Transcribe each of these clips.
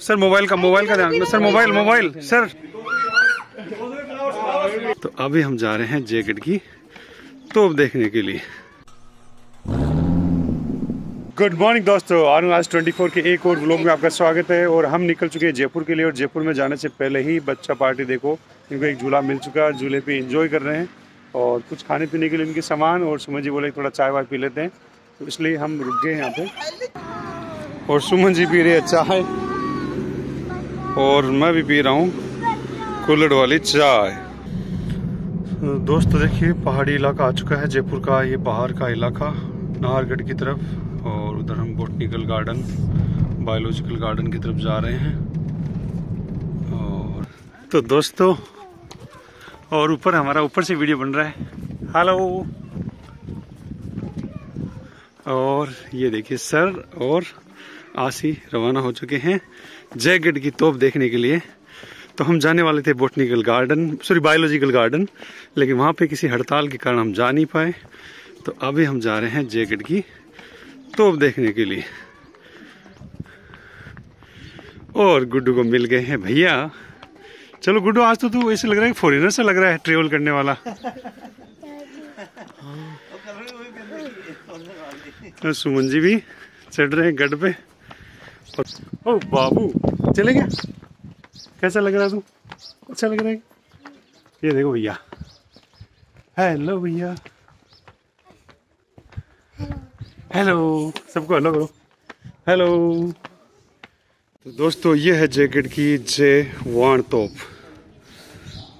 Sir, mobile का mobile का ध्यान सर, मोबाइल मोबाइल। सर। तो अभी हम जा रहे हैं जैकेट की तोप देखने के लिए। गुड मॉर्निंग दोस्तों। आज 24 के एक और व्लॉग में आपका स्वागत है और हम निकल चुके हैं जयपुर के लिए और जयपुर में जाने से पहले ही बच्चा पार्टी देखो। इनको एक झूला मिल चुका है, झूले पे एंजॉय कर रहे हैं और कुछ खाने पीने के लिए इनके सामान और सुमन जी बोले थोड़ा चाय वाय पी लेते हैं। तो इसलिए हम रुक गए यहाँ पे। और सुमन जी पी रहे चाय और मैं भी पी रहा हूँ कुल्लड़ वाली चाय। दोस्तों, देखिए, पहाड़ी इलाका आ चुका है, जयपुर का, ये बाहर का इलाका, नाहरगढ़ की तरफ़, और उधर हम बोटनिकल गार्डन, बायोलॉजिकल गार्डन की तरफ़ जा रहे हैं, और तो दोस्तों, और ऊपर, हमारा ऊपर से वीडियो बन रहा है। हेलो। और ये देखिए, सर और आसी रवाना हो चुके हैं। जयगढ़ की तोप देखने के लिए। तो हम जाने वाले थे botanical garden sorry biological garden लेकिन वहाँ पे किसी हड़ताल के कारण हम जा नहीं पाए। तो अभी हम जा रहे हैं जयगढ़ की तोप देखने के लिए। और गुड्डू को मिल गए हैं भैया। चलो गुड्डू आज तो तू ऐसे लग रहा है फॉरेनर से लग रहा है ट्रेवल करने वाला। तो सुमन जी भी चढ़ रहे हैं गढ़ पे। ओ, बाबू। चले गया कैसा लग रहा तू अच्छा लग रहा है? ये देखो भैया। हेलो भैया। हेलो सबको हेलो करो। हेलो तो दोस्तों, ये है जैकेट की जे वाण तोप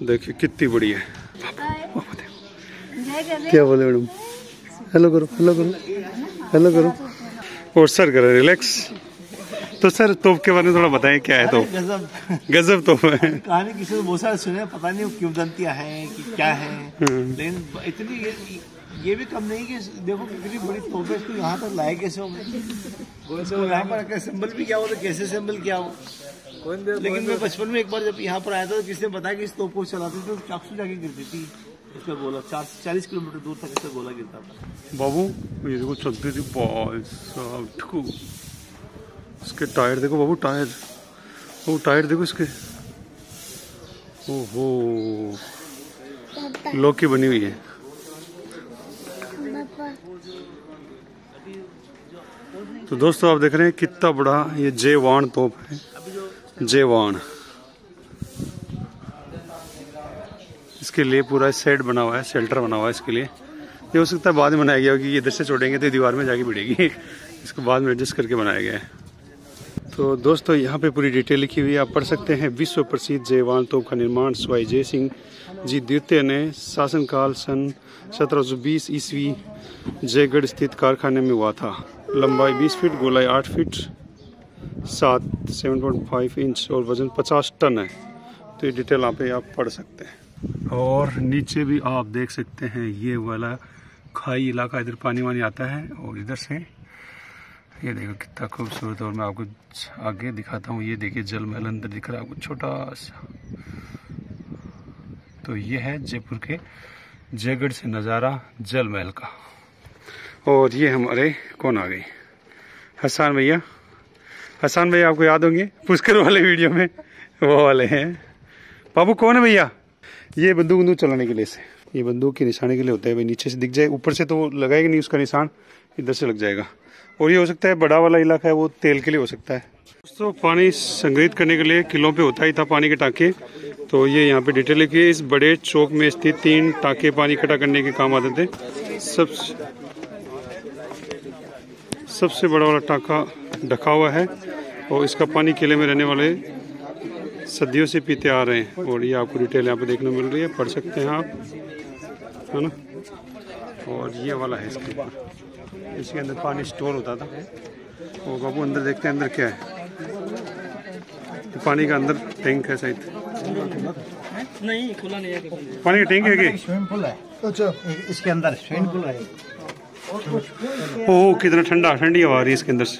देखिए, कितनी बड़ी है। क्या बोले मैडम? हेलो करो हेलो करो। हेलो करो। और सर करो रिलैक्स तो सर तोप के बारे में थोड़ा बताएँ क्या है तो गजब। गजब तोप है। कहानी किसी ने बहुत सारे सुने पता नहीं वो क्यों दंतिया है कि क्या है। हम्म। लेकिन इतनी ये, ये भी कम नहीं कि देखो कितनी बड़ी तोप है इसको यहाँ तक लाए कैसे होंगे? इसको यहाँ पर सिंबल भी क्या हो तो कैसे सिंबल क्या हो लेकिन मैं बचपन में एक बार जब यहाँ पर आया था तो किसी ने बताया कि इस तोप को चलाते थे तो चाकू जाके गिरती थी गोला चार चालीस किलोमीटर दूर तक इस पर गोला गिरता था। बाबू ये देखो चलती थी। इसके टायर देखो बाबू, टायर। वो टायर देखो इसके। ओहो। लोक बनी हुई है। तो दोस्तों, आप देख रहे हैं कितना बड़ा ये जे वाण तोप है। जे वाण इसके लिए पूरा सेट बना हुआ है शेल्टर बना हुआ है इसके लिए। ये हो सकता है बाद में बनाया गया होगी इधर से छोड़ेंगे तो दीवार में जाके भिड़ेगी। इसको बाद में एडजस्ट करके बनाया गया है। तो दोस्तों, यहाँ पे पूरी डिटेल लिखी हुई है। आप पढ़ सकते हैं विश्व प्रसिद्ध जयवान तोप का निर्माण स्वाई जय सिंह जी द्वितीय ने शासनकाल सन 1720 ईस्वी जयगढ़ स्थित कारखाने में हुआ था। लंबाई 20 फीट, गोलाई 8 फीट, सात 7.5 इंच और वज़न 50 टन है। तो ये डिटेल यहाँ पे आप पढ़ सकते हैं। और नीचे भी आप देख सकते हैं, ये वाला खाई इलाका इधर पानी वानी आता है और इधर से ये देखो कितना खूबसूरत, और मैं आपको आगे दिखाता हूँ। ये देखिए, जल महल अंदर दिख रहा है आपको छोटा सा तो ये है जयपुर के जयगढ़ से नज़ारा जल महल का। और ये हमारे, कौन आ गई? हसान भैया। हसान भैया, आपको याद होंगे पुष्कर वाले वीडियो में? वो वाले हैं। बाबू, कौन है भैया? ये बंदूक बंदूक चलाने के लिए से। ये बंदूक के निशाने के लिए होता है भाई, नीचे से दिख जाए। ऊपर से तो लगाएगा नहीं, उसका निशान इधर से लग जाएगा। और ये हो सकता है बड़ा वाला इलाका है, वो तेल के लिए हो सकता है। दोस्तों, पानी संग्रहित करने के लिए किलों पे होता ही था पानी के टाँके। तो ये यहाँ पे डिटेल लिखी है, इस बड़े चौक में स्थित तीन टाँके पानी इकट्ठा करने के काम आते थे। सब सबसे बड़ा वाला टाँका ढका हुआ है और इसका पानी किले में रहने वाले सदियों से पीते आ रहे हैं। और ये आपको डिटेल यहाँ पे देखने मिल रही है, पढ़ सकते हैं आप, है ना? और ये वाला है इसके ऊपर। इसके अंदर पानी स्टोर होता था। और बाबू अंदर देखते हैं अंदर क्या है? तो पानी का अंदर टैंक है शायद। नहीं खुला नहीं है पानी का टैंक है कि? स्विमिंग पूल है। अच्छा इसके अंदर स्विमिंग पूल है। ओह कितना ठंडा ठंडी हवा आ रही है इसके अंदर से।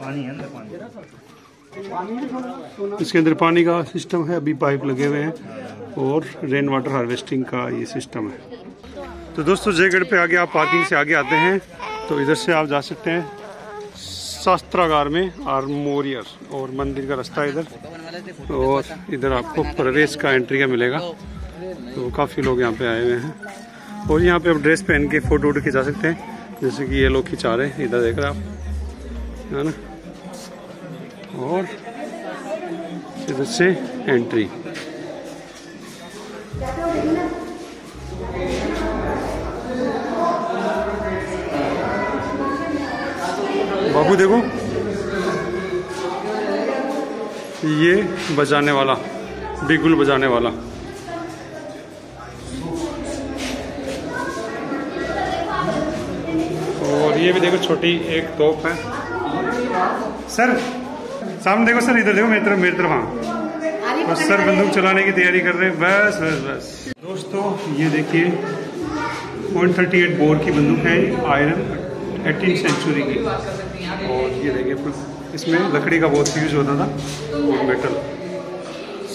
पानी है अंदर पानी। इसके अंदर पानी का सिस्टम है, अभी पाइप लगे हुए हैं और रेन वाटर हार्वेस्टिंग का ये सिस्टम है। तो दोस्तों, जयगढ़ पे आगे आप पार्किंग से आगे आते हैं तो इधर से आप जा सकते हैं शास्त्रागार में, आर्मोरियर, और मंदिर का रास्ता इधर। और इधर आपको प्रवेश का एंट्री का मिलेगा। तो काफ़ी लोग यहाँ पे आए हुए हैं। और यहाँ पे आप ड्रेस पहन के फ़ोटो वोटो खिंचा सकते हैं, जैसे कि ये लोग खिंचा रहे हैं। इधर देख रहे आप। है ना? और इधर से एंट्री बाबू, देखो। ये बजाने वाला बिगुल बजाने वाला। और ये भी देखो, छोटी एक तोप है। सर सामने देखो सर इधर देखो मेरी तरफ़ मेरी तरफ़ हाँ। और सर बंदूक चलाने की तैयारी कर रहे हैं। बस बस बस। दोस्तों ये देखिए 138 बोर की बंदूक है आयरन एटीन सेंचुरी की। और ये देखिए इसमें लकड़ी का बहुत यूज़ होता था और मेटल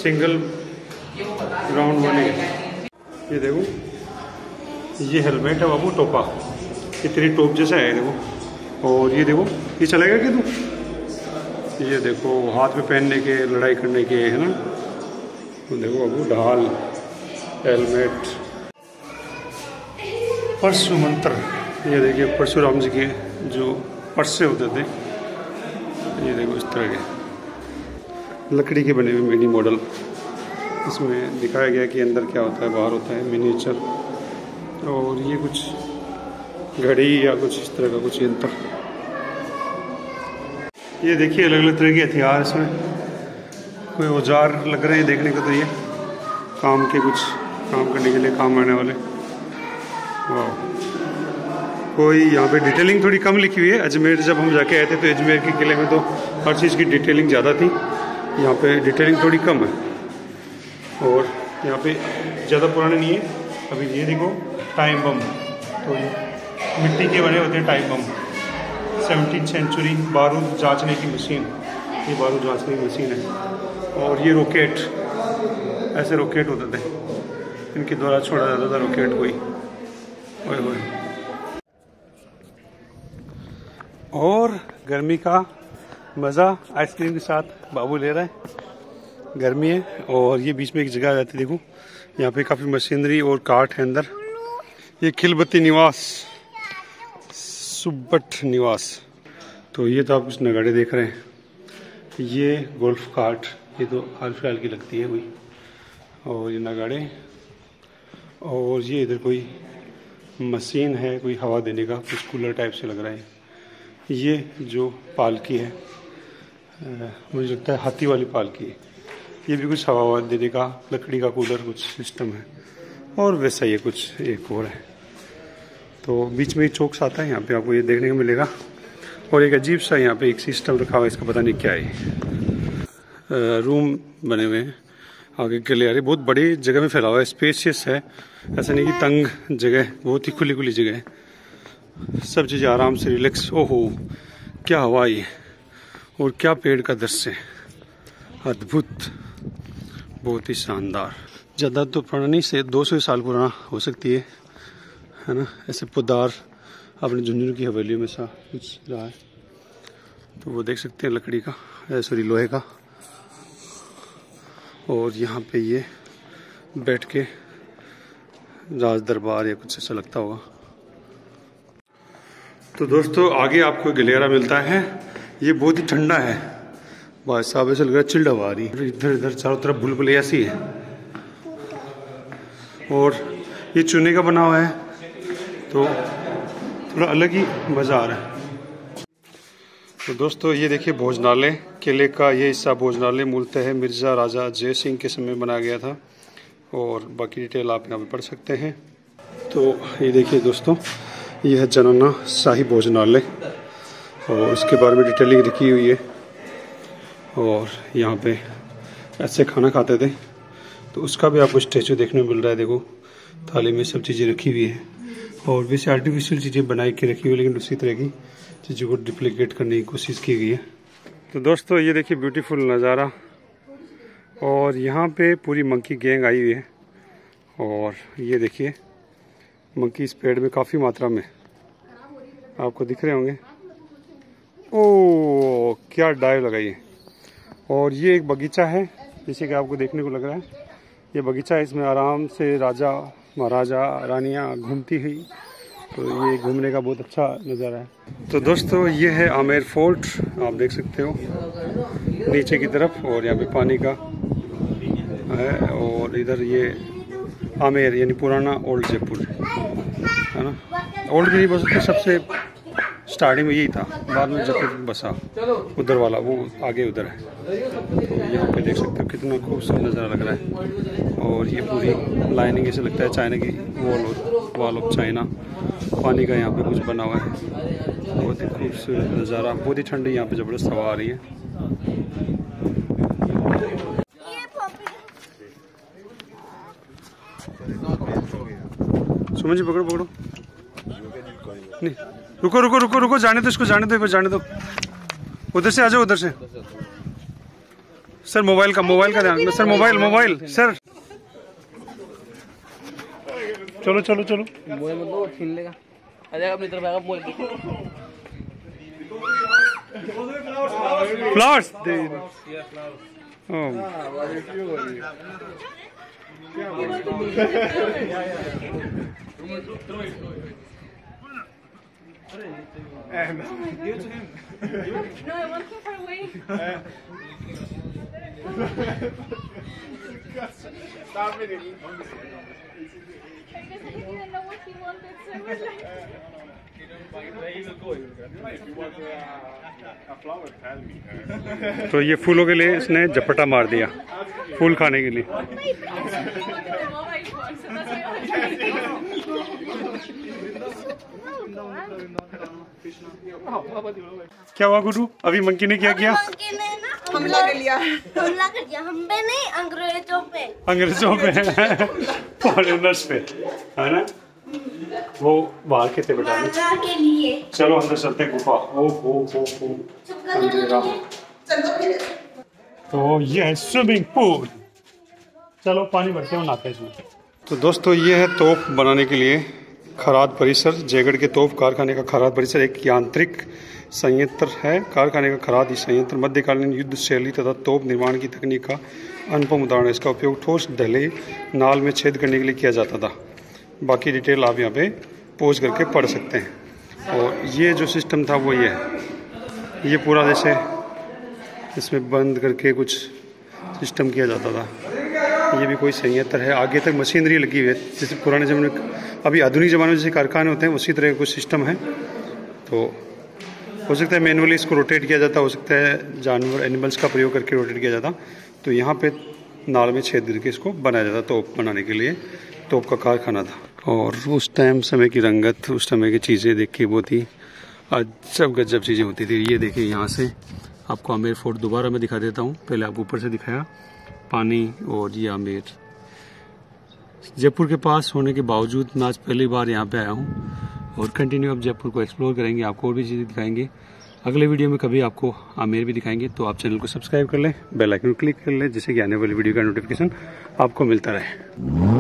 सिंगल राउंड वाली ये देखो ये हेलमेट है बाबू टोपा। इतनी टोप जैसा है देखो। और ये देखो ये चलेगा कि तू? ये देखो हाथ में पहनने के लड़ाई करने के है ना? तो देखो बाबू ढाल हेलमेट। परशु मंत्र। ये देखिए परशुराम जी के जो परसे होते थे ये देखो इस तरह के। लकड़ी के बने हुए मिनी मॉडल इसमें दिखाया गया कि अंदर क्या होता है बाहर होता है मिनीचर और ये कुछ घड़ी या कुछ इस तरह का कुछ यंत्र। ये देखिए अलग अलग तरह के हथियार इसमें। कोई औज़ार लग रहे हैं देखने को तो ये। काम के कुछ काम करने के लिए, काम आने वाले। वाह कोई यहाँ पे डिटेलिंग थोड़ी कम लिखी हुई है। अजमेर जब हम जाके आए थे तो अजमेर के किले में तो हर चीज़ की डिटेलिंग ज़्यादा थी। यहाँ पे डिटेलिंग थोड़ी कम है। और यहाँ पे ज़्यादा पुराने नहीं है। अभी ये देखो टाइम बम तो मिट्टी के बने होते हैं टाइम बम सेवनटीन सेंचुरी बारूद जांचने की मशीन। ये बारूद जांचने की मशीन है। और ये रॉकेट ऐसे रॉकेट होते थे। इनके द्वारा छोड़ा जाता था रॉकेट कोई। ओए ओए और गर्मी का मज़ा आइसक्रीम के साथ बाबू ले रहा है। गर्मी है और ये बीच में एक जगह आ जाती है, देखो। यहाँ पे काफ़ी मशीनरी और काट है अंदर। ये खिलबत्ती निवास। सुबट निवास। तो ये तो आप कुछ नगाड़े देख रहे हैं। ये गोल्फ कार्ट, ये तो हाल फ़िलहाल की लगती है कोई। और ये नगाड़े, और ये इधर कोई मशीन है, कोई हवा देने का कुछ कूलर टाइप से लग रहा है। ये जो पालकी है मुझे लगता है हाथी वाली पालकी है। ये भी कुछ हवा देने का, लकड़ी का कूलर, कुछ सिस्टम है। और वैसा ये कुछ एक और है। तो बीच में एक चौक आता है, यहाँ पे आपको ये देखने को मिलेगा। और एक अजीब सा यहाँ पे एक सिस्टम रखा हुआ है, इसका पता नहीं क्या है। रूम बने हुए हैं, आगे गलियारे बहुत बड़ी जगह में फैला हुआ है स्पेसियस है। ऐसा नहीं कि तंग जगह बहुत ही खुली खुली जगह है। सब चीज़ें आराम से रिलैक्स ओहो, क्या हवा ये। और क्या पेड़ का दृश्य अद्भुत, बहुत ही शानदार। ज़्यादा तो पुराना से 200 साल पुराना हो सकती है। है ना? ऐसे पुदार अपने झुंझुनू की हवेली में सा कुछ रहा है। तो वो देख सकते हैं लकड़ी का सॉरी लोहे का। और यहाँ पे ये बैठ के राज दरबार या कुछ ऐसा लगता होगा। तो दोस्तों, आगे आपको गलेरा मिलता है। ये बहुत ही ठंडा है। भाई साहब, ऐसा लग रहा है चिल्ड हवा रही है। इधर इधर, चारों तरफ़ भूल ऐसी है। और ये चूने का बना हुआ है। तो थोड़ा अलग ही मज़ा आ रहा है। तो दोस्तों, ये देखिए भोजनालय, किले का ये हिस्सा भोजनालय मूलतः है मिर्ज़ा राजा जय सिंह के समय बनाया गया था और बाकी डिटेल आप यहाँ पर पढ़ सकते हैं। तो ये देखिए दोस्तों ये है जनाना शाही भोजनालय और उसके बारे में डिटेलिंग लिखी हुई है और यहाँ पे ऐसे खाना खाते थे। तो उसका भी आपको स्टेचू देखने को मिल रहा है, देखो, थाली में सब चीज़ें रखी हुई है। और वैसे आर्टिफिशियल चीज़ें बनाई के रखी हुई, लेकिन उसी तरह की चीज़ों को डिप्लीकेट करने की कोशिश की गई है। तो दोस्तों, ये देखिए ब्यूटीफुल नज़ारा। और यहाँ पे पूरी मंकी गैंग आई हुई है। और ये देखिए मंकी इस पेड़ में काफ़ी मात्रा में। आपको दिख रहे होंगे। ओ क्या डाइव लगाई है। और ये एक बगीचा है, जैसे कि आपको देखने को लग रहा है। ये बगीचा है, इसमें आराम से राजा महाराजा रानियाँ घूमती हुई तो ये घूमने का बहुत अच्छा नज़ारा है। तो दोस्तों, ये है आमेर फोर्ट, आप देख सकते हो, नीचे की तरफ़ और यहाँ पे पानी का है और इधर ये आमेर, यानी पुराना ओल्ड जयपुर, है ना? ओल्ड भी नहीं बोल सकते सबसे स्टार्टिंग में यही था। बाद में जब बसा, उधर वाला, वो आगे उधर है। तो यहाँ पे देख सकते हो कितना खूबसूरत नज़ारा लग रहा है। और ये पूरी लाइनिंग ऐसे लगता है चाइना की वॉल वॉल ऑफ़ चाइना पानी का यहाँ पे कुछ बना हुआ है। बहुत ही खूबसूरत नज़ारा। बहुत ही ठंडी यहाँ पे ज़बरदस्त हवा आ रही है। सुमन जी, पकड़ो पकड़ो। नहीं। रुको रुको रुको रुको जाने दो इसको जाने दो इसको जाने दो उधर से आ जाओ उधर से सर मोबाइल का मोबाइल का ध्यान सर मोबाइल मोबाइल सर चलो चलो चलो मोबाइल मतलब छीन लेगा अपनी तरफ़ आएगा मोबाइल फ्लावर्स दे oh No, I want him far away. Because I didn't know what he wanted, so I was like, तो ये फूलों के लिए इसने झपटा मार दिया फूल खाने के लिए क्या हुआ गुरु अभी मंकी ने क्या किया? मंकी ने ना हमला कर लिया। हमला कर दिया हम पे नहीं अंग्रेज़ों पे। अंग्रेज़ों पे। फॉरेनर्स पे। है ना? वो बाहर के थे बेटा के लिए। चलो अंदर चलते हैं गुफा। ओ हो हो हो अंधेरा। तो ये है स्विमिंग पूल चलो पानी भरते हैं नहाते हैं इसमें। तो दोस्तों ये है तोप बनाने के लिए। खराद परिसर, जयगढ़ के तोप कारखाने का खराद परिसर एक यांत्रिक संयंत्र है। कारखाने का खराद संयंत्र मध्यकालीन युद्ध शैली तथा तोप निर्माण की तकनीक का अनुपम उदाहरण है। इसका उपयोग ठोस, ढले, नाल में छेद करने के लिए किया जाता था। बाकी डिटेल आप यहाँ पे पोज करके पढ़ सकते हैं। और ये जो सिस्टम था वो ये है। ये पूरा जैसे इसमें बंद करके कुछ सिस्टम किया जाता था। ये भी कोई संयंत्र है आगे तक मशीनरी लगी हुई है। जैसे पुराने ज़माने अभी आधुनिक ज़माने में जैसे कारखाने होते हैं, उसी तरह का कुछ सिस्टम है। तो हो सकता है मैनुअली इसको रोटेट किया जाता, हो सकता है जानवर एनिमल्स का प्रयोग करके रोटेट किया जाता। तो यहाँ पे नाल में छेद करके इसको बनाया जाता, तोप बनाने के लिए। तोप का कारखाना था। और उस टाइम समय की रंगत, उस समय की चीज़ें देख के बहुत ही अजब गजब चीज़ें होती थी। ये देखिए यहाँ से आपको आमेर फोर्ट दोबारा मैं दिखा देता हूँ। पहले आपको ऊपर से दिखाया। पानी और ये आमेर। जयपुर के पास होने के बावजूद मैं आज पहली बार यहाँ पे आया हूँ और कंटिन्यू अब जयपुर को एक्सप्लोर करेंगे, आपको और भी चीज़ें दिखाएँगे। अगले वीडियो में कभी आपको आमेर भी दिखाएँगे तो आप चैनल को सब्सक्राइब कर लें बेल आइकन क्लिक कर लें, जिससे कि आने वाली वीडियो का नोटिफिकेशन आपको मिलता रहे।